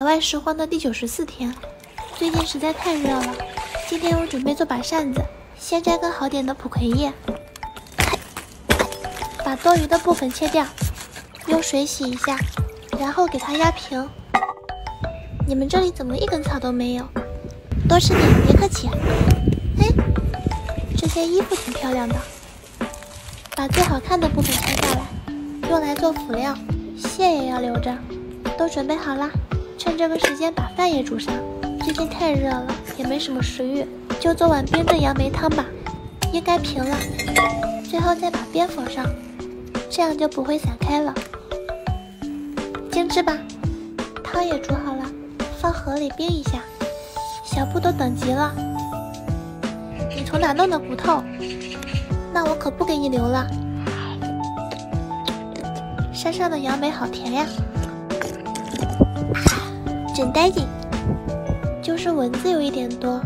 野外拾荒的第九十四天，最近实在太热了。今天我准备做把扇子，先摘根好点的蒲葵叶，把多余的部分切掉，用水洗一下，然后给它压平。你们这里怎么一根草都没有？多吃点，别客气。哎，这些衣服挺漂亮的，把最好看的部分切下来，用来做辅料。线也要留着。都准备好啦，趁这个时间把饭也煮上。最近太热了，也没什么食欲，就做碗冰镇杨梅汤吧，应该平了。最后再把边缝上，这样就不会散开了。精致吧？汤也煮好了，放盒里冰一下。小布都等急了。你从哪弄的骨头？那我可不给你留了。山上的杨梅好甜呀。真带劲，就是蚊子有一点多，